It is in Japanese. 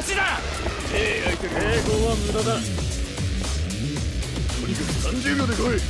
っちだ！手焼いて抵抗は無駄だ。とにかく30秒で来い。